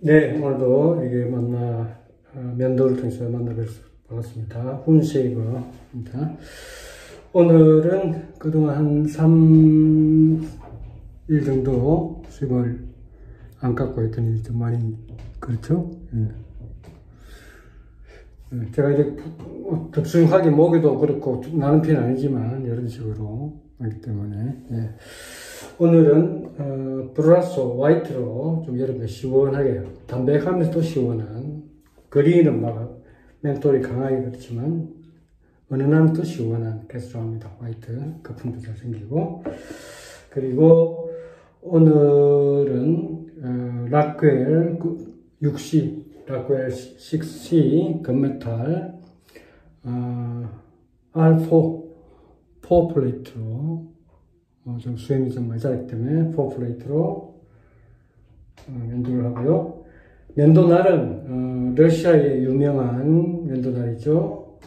네, 오늘도 이게 만나, 어, 면도를 통해서 만나뵈서 반갑습니다. 훈쉐이버입니다. 오늘은 그동안 한 3일 정도 수입을 안 깎고 있더니 좀 많이, 그렇죠? 예. 예, 제가 이제 급수하게 목에도 그렇고 나는 편은 아니지만 이런 식으로 하기 때문에 예. 오늘은 어, 브라소 화이트로 좀 여러분들 시원하게 담백하면서도 시원한 그린은 막 멘톨이 강하게 그렇지만 은은하면서 시원한 그래서 좋아합니다. 화이트 거품도 잘 생기고. 그리고 오늘은 어, 락웰 6C 락웰 6C 금메탈 어, R4 4 plate로 어, 좀 수염이 좀 자랐기 때문에 4 plate로 어, 면도를 하고요. 면도날은 어, 러시아의 유명한 면도날이죠.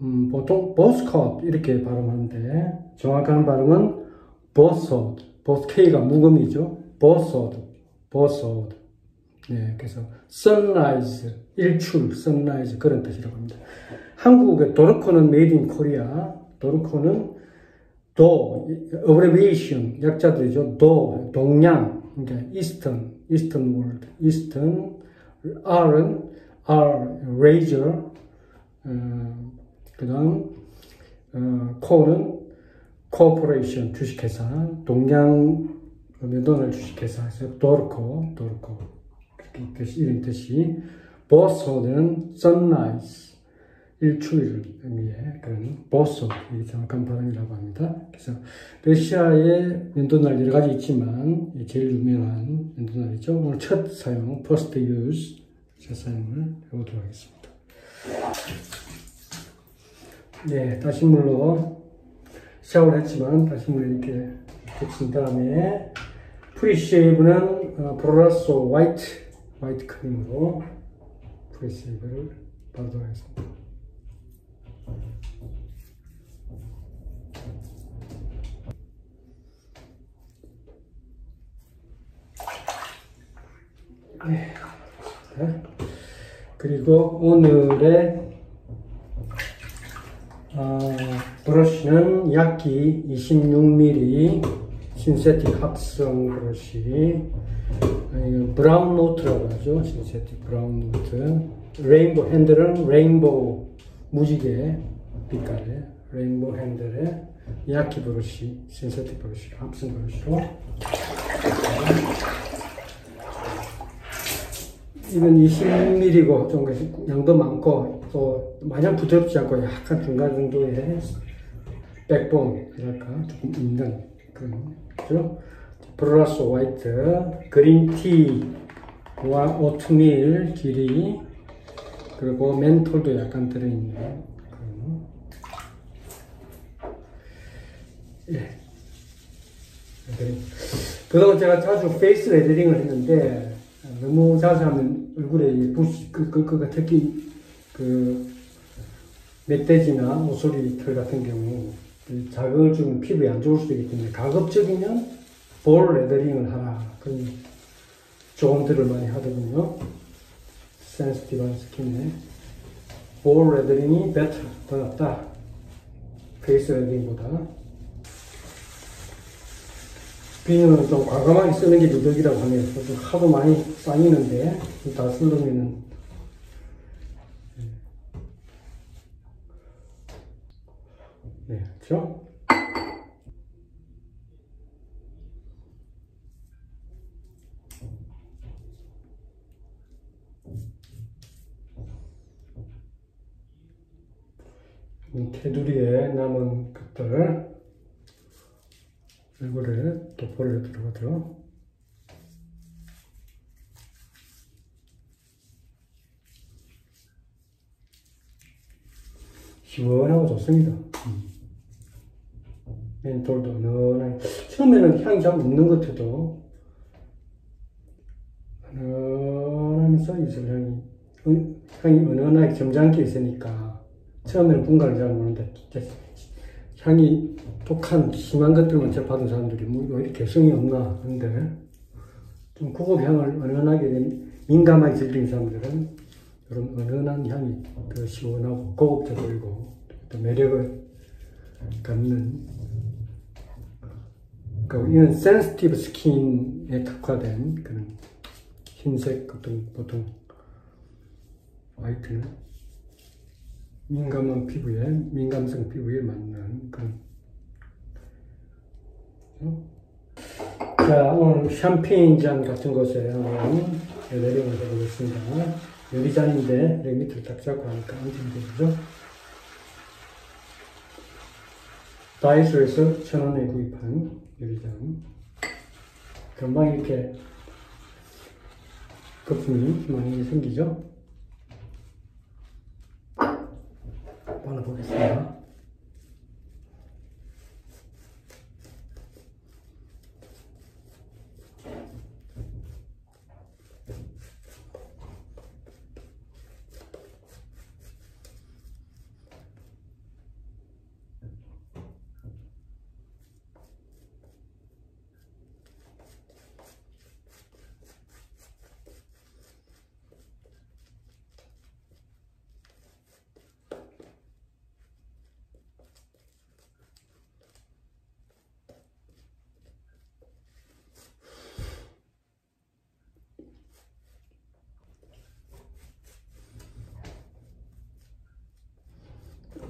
음, 보통 보스컷 이렇게 발음하는데 정확한 발음은 보소드, 보스 K가 묵음이죠. 보소드, 보소드. 네, 그래서 sunrise, 일출, sunrise 그런 뜻이라고 합니다. 한국의 도르코는 메이드 인코 도, abbreviation, 약자들이죠. 도, 동양, 그러니까 eastern, eastern world, eastern, R은 R, razor, 어, 그 다음, 어, 코는 corporation, 주식회사, 동양 면도날 주식회사에서 도르코, 도르코, 이런 뜻이, 보스호는 sunrise, 일출을 의미해 그런 보소, 이게 정확한 발음이라고 합니다. 그래서 러시아의 면도날 여러 가지 있지만 제일 유명한 면도날이죠. 오늘 첫 사용, first use 첫 사용을 해보도록 하겠습니다. 네, 다시 물로 샤워를 했지만 다시물 이렇게 적신 다음에 pre-shave는 어, Proraso White, white cream으로 pre-shave를 바르도록 하겠습니다. 그리고 오늘의 어, 브러쉬는 Yaqi 26mm synthetic 합성 브러쉬. brown knot라고 하죠. synthetic brown knot. rainbow handle은 rainbow 무지개 빛깔의 rainbow handle의 Yaqi 브러쉬 synthetic 브러쉬 합성 브러쉬로 이건 20mm고 좀 양도 많고 또 마냥 부드럽지 않고 약간 중간 정도의 backbone이랄까 조금 있는 그런 그죠? Proraso White, green tea와 오트밀 길이 그리고 멘톨도 약간 들어있는 그런 예. 그동안 제가 자주 face lathering을 했는데 너무 자주 하면 얼굴에 붓이, 그, 그, 그, 특히 그 멧돼지나 오소리 털 같은 경우 그 자극을 주면 피부에 안 좋을 수도 있기 때문에 가급적이면 bowl lathering을 하라. 그런 조언들을 많이 하더군요. 센스티브한 스킨에. 볼 레더링이 베터, 더 낫다. face lathering보다. 비누는 좀 과감하게 쓰는 게 미덕이라고 하네요. 하도 많이 쌓이는데 다 쓰려면은 네, 그렇죠? 테두리에 남은 것들 얼굴에 도포를 들어가죠. 시원하고 좋습니다. 음. 멘톨도 은은하게. 처음에는 향이 잘 없는 것 같아도, 은은하면서 이슬 향이, 향이 은은하게 점잖게 있으니까, 처음에는 분간을 잘 모르는데, 향이 독한 심한 것들만 접하던 사람들이 뭐 이렇게 개성이 없나 하는데 좀 고급 향을 은은하게 민감하게 질린 사람들은 이런 은은한 향이 더 시원하고 고급져 보이고 또 매력을 갖는 그 이런 센스티브 스킨에 특화된 그런 흰색 같은 보통 화이트는 민감한 피부에 민감성 피부에 맞는 그런. 어? 자 오늘 샴페인 잔 같은 것에 한번 내려가 보겠습니다. 유리잔인데 여기 밑으로 딱 잡고 하니까 앉으면 되죠? 다이소에서 천 원에 구입한 유리잔. 금방 이렇게 거품이 많이 생기죠 발라보겠습니다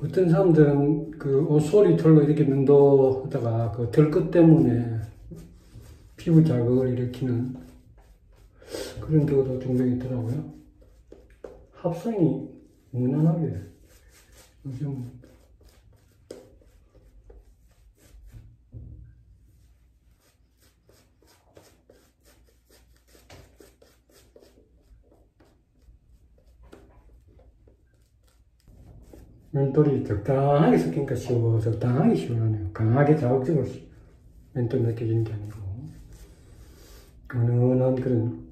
어떤 사람들은 그 옷소리 털로 이렇게 면도하다가 그 털끝 때문에 피부 자극을 일으키는 그런 경우도 종종 있더라고요. 합성이 무난하게 좀 멘톨이 적당하게 섞이니까 시워, 적당하게 시원하네요. 강하게 자극적으로 멘톨 느껴지는 게 아니고, 은은한 그런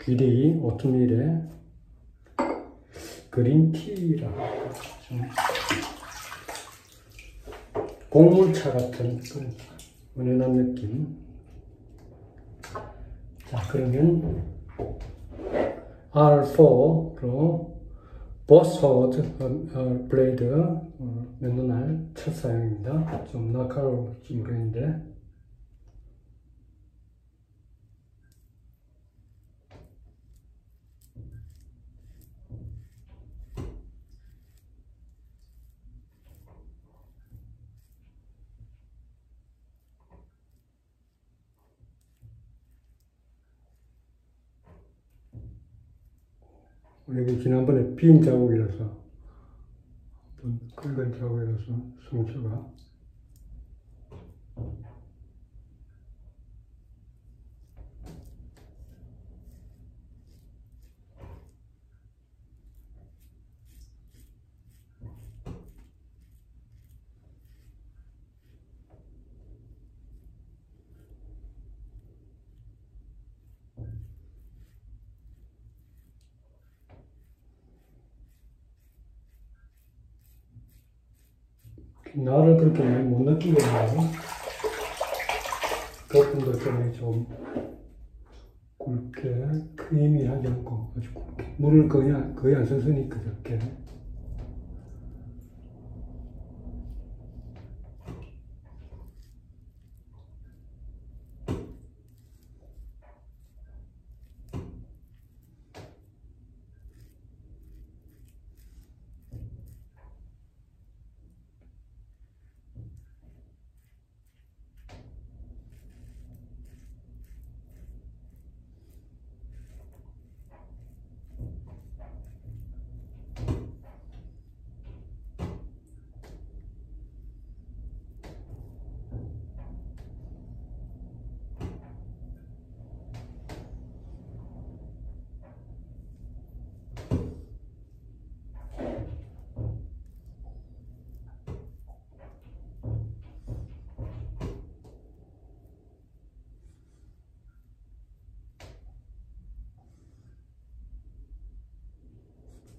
귀리 오트밀의 그린티라 좀 곡물차 같은 그런 은은한 느낌. 자, 그러면 R4로 보스워드 어, 블레이드 어, 면도날 첫 사용입니다. 좀 날카로울지 모르겠는데 여기 지난번에 빈 자국이라서 긁은 자국이라서 송초가 나를 그렇게 많이 못 느끼겠네요. 거품도 때문에 좀 굵게 크리미하지 않고 아주 굵게 물을 그냥 거의 안 썼으니까 적게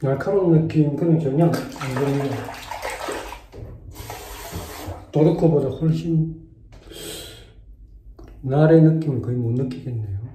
날카로운 느낌 그런 전혀 안 드네요. 도르코보다 훨씬 날의 느낌을 거의 못 느끼겠네요.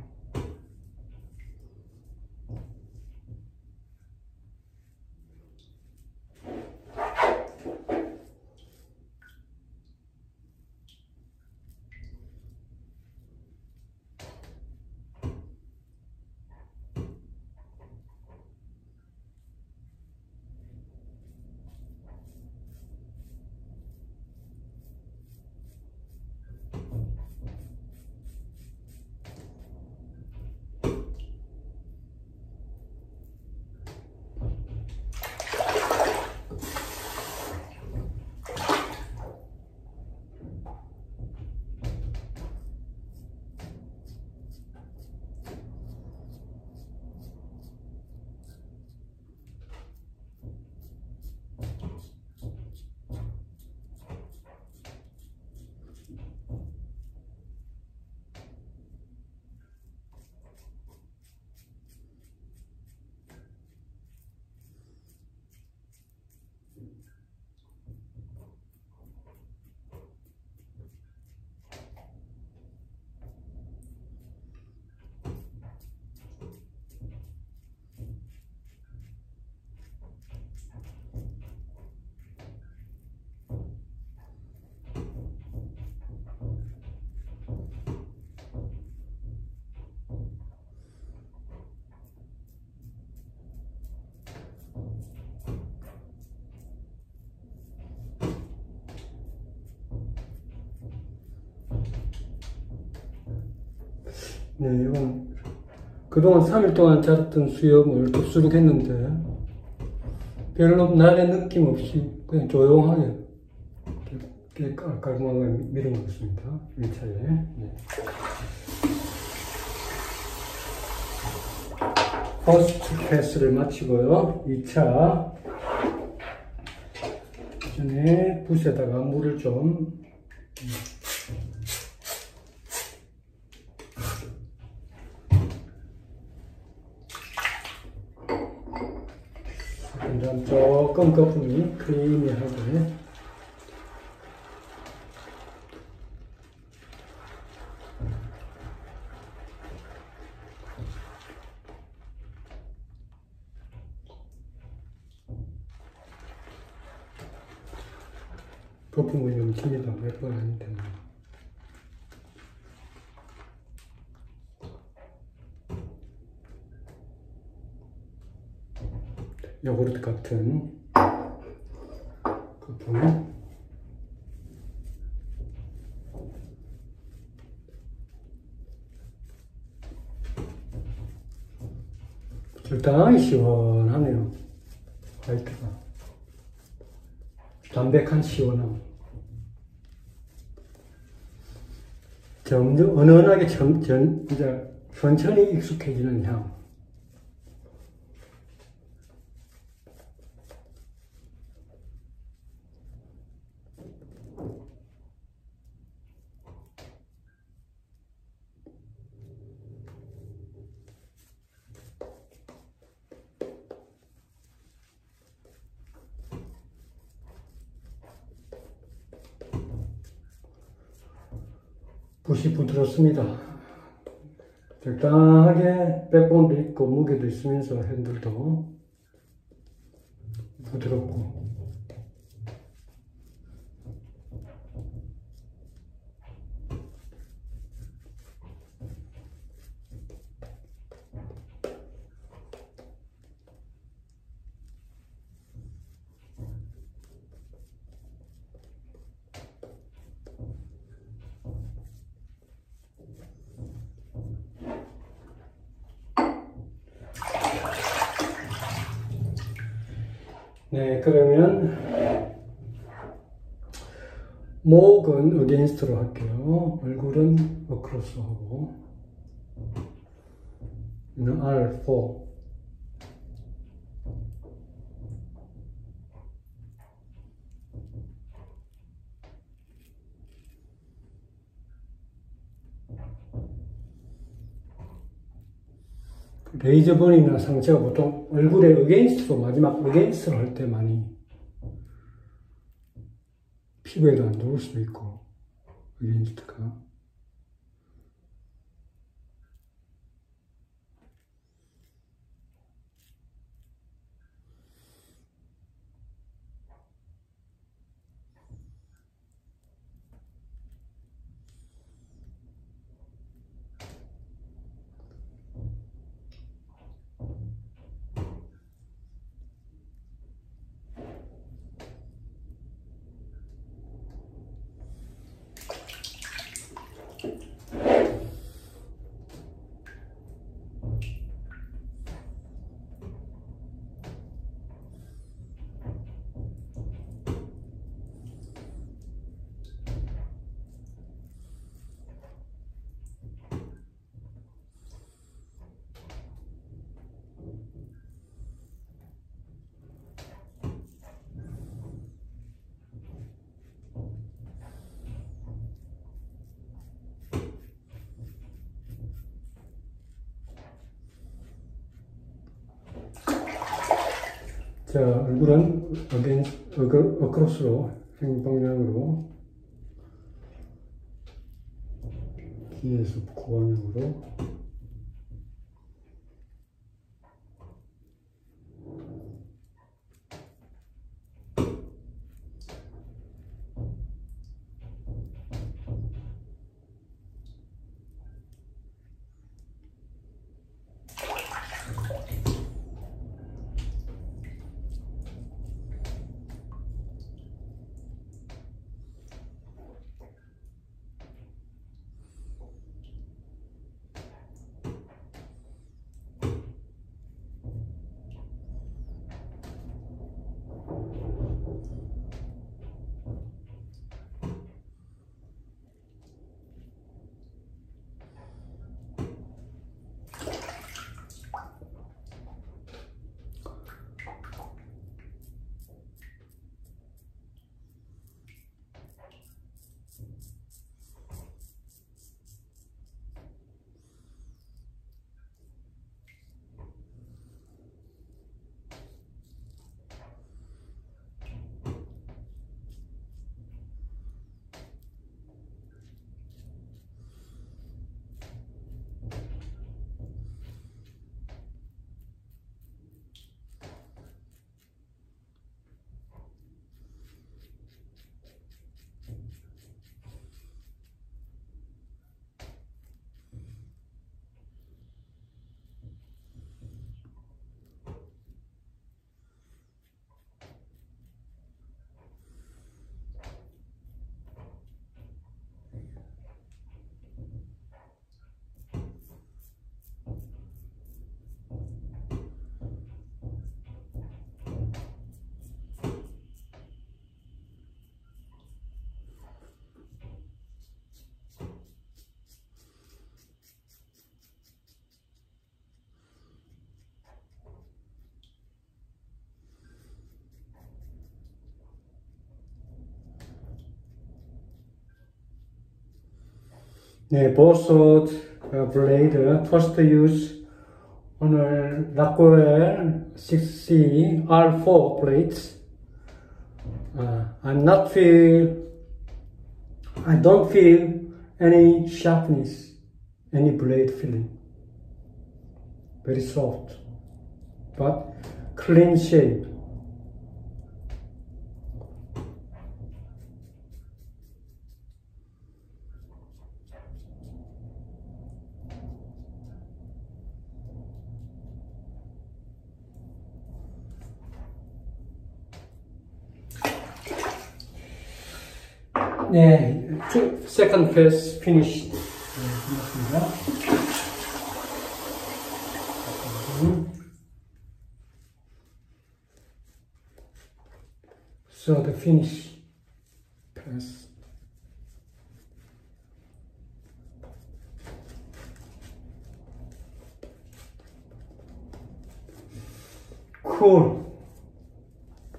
네, 이건 그동안 3일 동안 자랐던 수염을 또 수북 했는데 별로 날의 느낌 없이 그냥 조용하게 이렇게 깔- 깔끔하게 밀어놓겠습니다. 1차에. 네. first pass를 마치고요. 2차 전에 붓에다가 물을 좀 그다음 조금 거품이 크리미하게 거품이 넘칩니다. 몇 번 아닌데. 뭐. 요구르트 같은. 적당히 시원하네요. 화이트가. 담백한 시원함. 점점 은은하게 점, 전, 이제 천천히 익숙해지는 향. 붓이 부드럽습니다. 적당하게 백본도 있고 무게도 있으면서 핸들도 부드럽고 네 그러면 목은 어게인스트로 할게요. 얼굴은 어크로스 하고 이는 R4 razor burn이나 상체가 보통 얼굴에 against로 마지막 against로 할 때 많이 피부에도 안 좋을 수도 있고 against가 자, 얼굴은 어그, 어크로스로, 행방향으로, 귀에서 고방향으로, 보스드 블레이드 퍼스트 유즈 오늘 라코엘 6C R4 plates. Uh, I'm not feel I don't feel any sharpness, any blade feeling. Very soft, but clean shape. 네, two, second phase finished. 네, 끝났습니다. So the finish phase. Cool,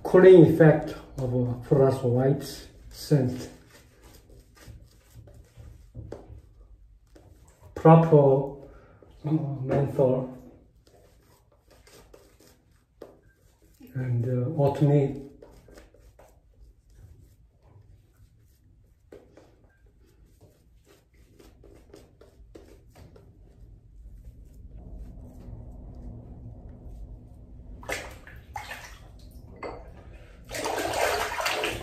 cooling effect of a fluorescent white scent. proper uh, menthol and uh, alternate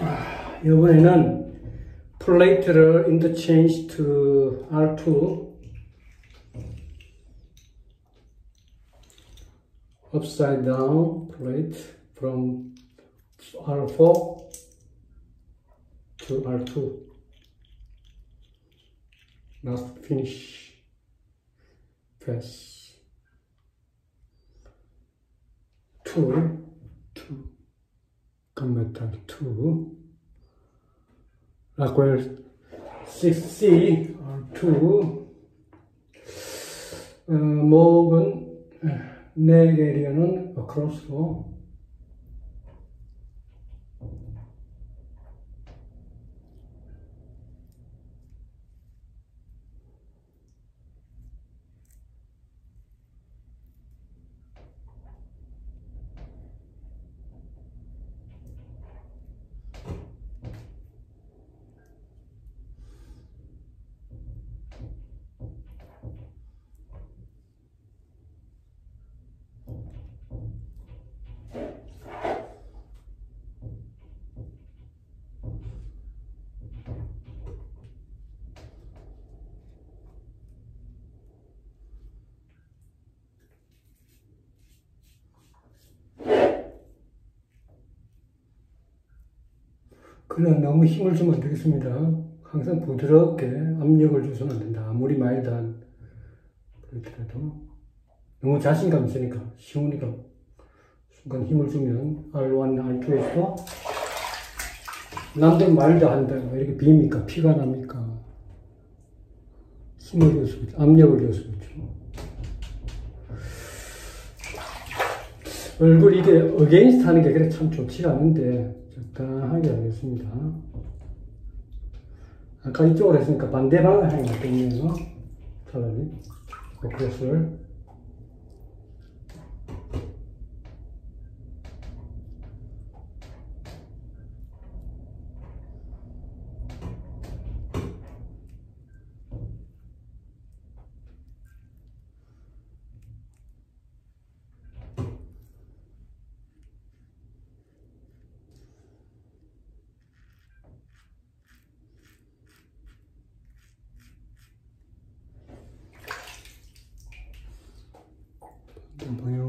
아, 이번에는 플레이트를 인터체인지 to R2 upside down plate from R4 to R2. Last finish press. Two, two, gunmetal two. Rockwell 6C R2. 어, 목 은넥 에리어는 across로 그냥 너무 힘을 주면 안 되겠습니다. 항상 부드럽게 압력을 줘서는 안 된다. 아무리 마일드한 그렇더라도 너무 자신감 있으니까 쉬우니까 순간 힘을 주면 R1, R2에서 남들 말도 한다. 왜 이렇게 비입니까? 피가 납니까? 힘을 줘서 그렇죠. 압력을 줘서 그렇죠. 얼굴 이게 against 하는 게 그래 참 좋지 않은데 적당하게 하겠습니다. 아까 이쪽으로 했으니까 반대 방향을 하는 게 낫겠네요. 차라리. 포커스 를. 어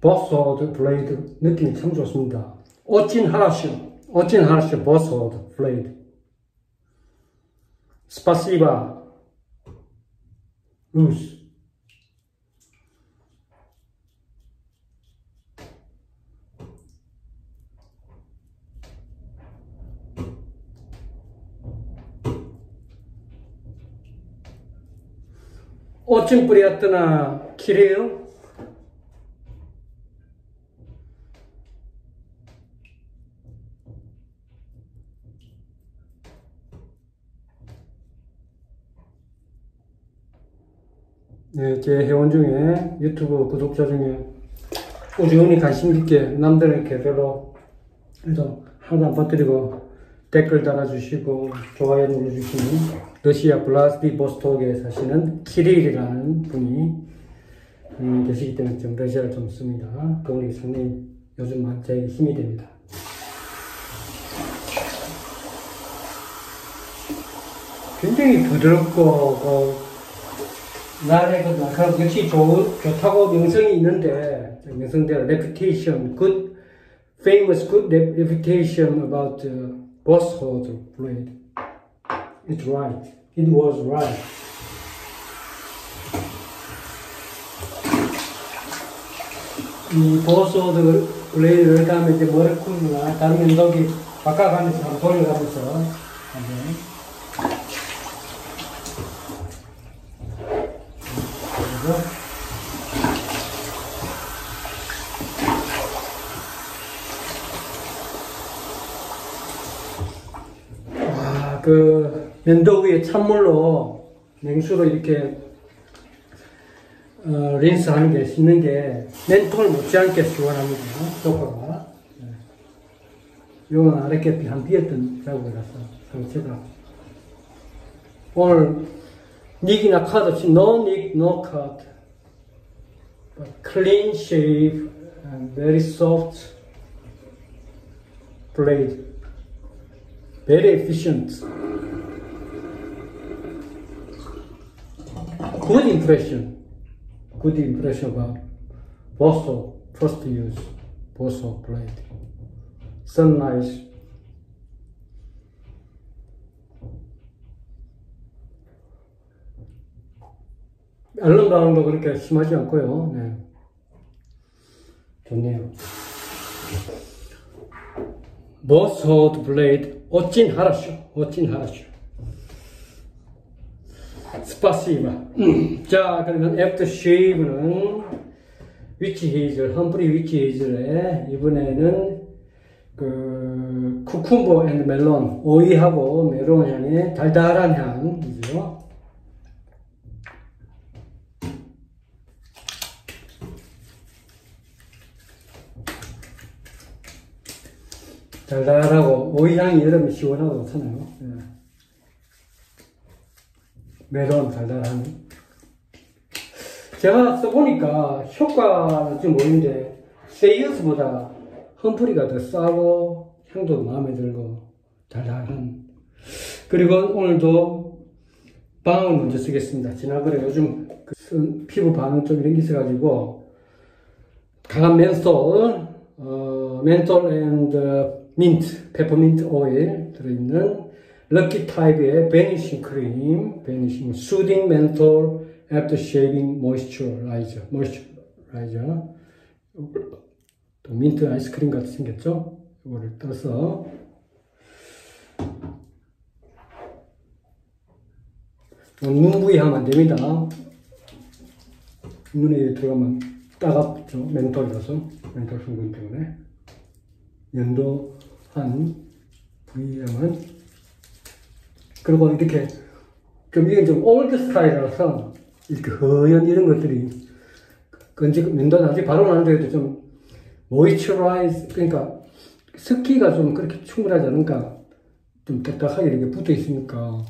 보스호드 blade 느낌이 참 좋습니다. очень хорошо, очень хорошо 보스호드 blade. спасибо, 루스. 어찐 뿌리였더나 키래요? 네, 제 회원 중에 유튜브 구독자 중에 꾸준히 관심 있게 남들은 개별로 그래서 하나 버뜨리고 댓글 달아주시고 좋아요 눌러주시는 러시아 블라스디 보스톡에 사시는 키릴이라는 분이 음, 계시기 때문에 좀 러시아를 좀 씁니다. 그분이 상당히 요즘 제 힘이 됩니다. 굉장히 부드럽고 어, 나라의 그 그럼 역시 좋, 좋다고 명성이 있는데 명성대로 reputation, good, famous good reputation about uh, Bosshold blade. It's right. It was right. 이 보스워드 블레이드를 다음에 이제 머리쿨이나 다른 면도기 바꿔가면서 돌려가면서 한번 와, 그 면도 위에 찬물로 냉수로 이렇게 어, 린스 하는 게 씻는 게 멘톨 못지않게 시원합니다. 효과가. 네. 요건 아랫게 한 비었던 자국이라서 상체가 오늘 Nikna cut, no nick, no cut. But clean shape and very soft blade. Very efficient. Good impression. Good impression about Bosso, first use, Bosso blade. Sunrise. 알른방도 그렇게 심하지 않고요. 네. 좋네요. 보스호드 blade очень хорошо очень хорошо спасибо 자 그러면 aftershave는 witch hazel 험프리 witch hazel에 이번에는 그 cucumber and melon 오이하고 메론 향의 달달한 향이죠 달달하고 오이향이 여름에 시원하고 좋잖아요. 예. 메론 달달한. 제가 써보니까 효과는 좀 모르는데 세이어스보다 험프리가 더 싸고 향도 마음에 들고 달달한. 그리고 오늘도 방을 먼저 쓰겠습니다. 지난번에 요즘 그 피부 반응 좀 이런 게 있어가지고 강한 menthol, 어, menthol and mint, 페퍼민트 오일 들어있는 럭키 타이거의 vanishing cream, vanishing soothing menthol after shaving moisturizer, moisturizer. 또 민트 아이스크림 같이 생겼죠? 이거를 떠서 눈 부위 하면 안 됩니다. 눈에 들어가면 따갑죠. 멘톨이라서 멘톨 성분 때문에 연도 한 Vm은 그리고 이렇게 좀 이게 좀 올드 스타일이라서 이렇게 허연 이런 것들이 건지 면도 아직 바로 나는데도 좀 모이처라이즈 그러니까 습기가 좀 그렇게 충분하지 않으니까 좀 딱딱하게 이렇게 붙어 있으니까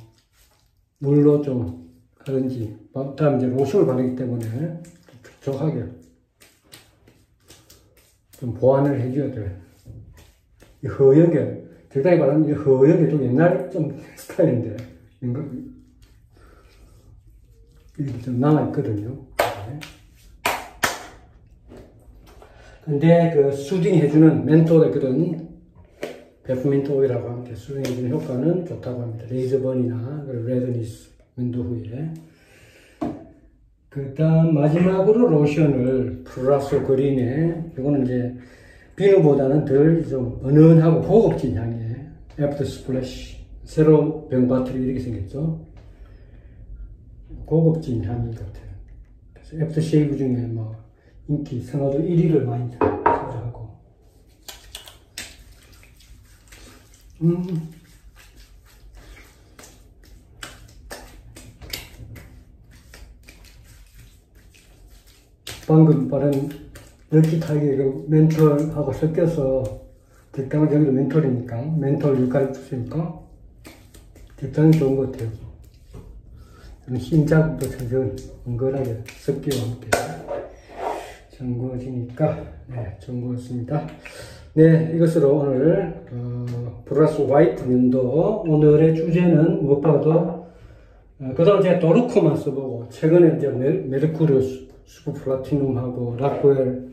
물로 좀 하든지 다음 이제 로션을 바르기 때문에 촉촉하게 좀 보완을 해줘야 돼. 이 허연계, 적당히 말하면 이 허연계 좀 옛날 좀 스타일인데, 이렇게 좀 남아있거든요. 네. 근데 그 수딩 해주는 멘토가 있거든. 페퍼민트 오일하고 함께 soothing 해주는 효과는 좋다고 합니다. razor burn이나 redness 면도 후에. 그 다음 마지막으로 로션을 Proraso Green에 이거는 이제 비누보다는 덜 좀 은은하고 고급진 향이에요. after splash 새로 병바틀이 이렇게 생겼죠. 고급진 것 같아요. 그래서 애프터 쉐이브 중에 뭐 인기 선호도 1위를 많이 차지하고 음. 방금 바른 널찍하게 그 멘톨하고 섞여서 적당히 여기도 멘톨이니까 멘톨 유칼립투스니까 적당히 좋은 것 같아요. 흰 자국도 천천히 은근하게 섞기와 함께 잠궈지니까 네, 잠궜습니다. 네, 이것으로 오늘 어, Proraso White 면도 오늘의 주제는 무엇보다도 어, 그동안 제가 도르코만 써보고 최근에 이제 메, 메르쿠리우스 Super Platinum하고 락웰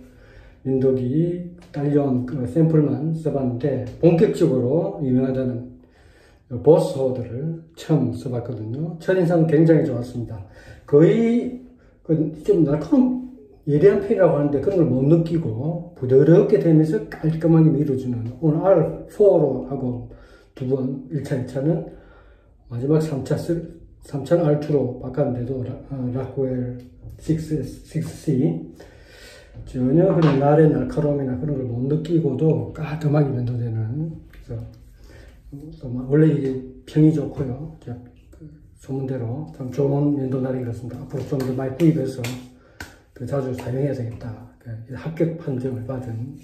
면도기 딸려온 그 샘플만 써봤는데 본격적으로 유명하다는 보스호드를 처음 써봤거든요. 첫인상 굉장히 좋았습니다. 거의 그좀 날카로운 예리한 펜이라고 하는데 그런 걸 못 느끼고 부드럽게 되면서 깔끔하게 밀어주는 오늘 R4로 하고 두 번 1차, 2차는 마지막 3차, 3차 R2로 바꿨는데도 락웰 6C 전혀 그런 날의 날카로움이나 그런 걸 못 느끼고도 깔끔하게 면도되는 그래서 원래 이게 평이 좋고요. 그 소문대로 참 좋은 면도 날인 것 같습니다. 앞으로 좀 더 많이 구입해서 그 자주 사용해야 되겠다. 그 합격 판정을 받은.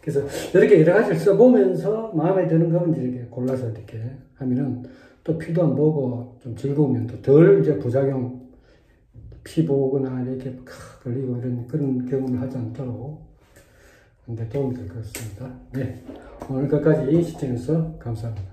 그래서 이렇게 여러 가지를 써보면서 마음에 드는 거는 이렇게 골라서 이렇게 하면은 또 피도 안 보고 좀 즐거우면 또 덜 이제 부작용 피부 오거나 이렇게 걸리고 이런 그런 경험을 하지 않도록 근데 도움이 될 것 같습니다. 네. 오늘 끝까지 시청해주셔서 감사합니다.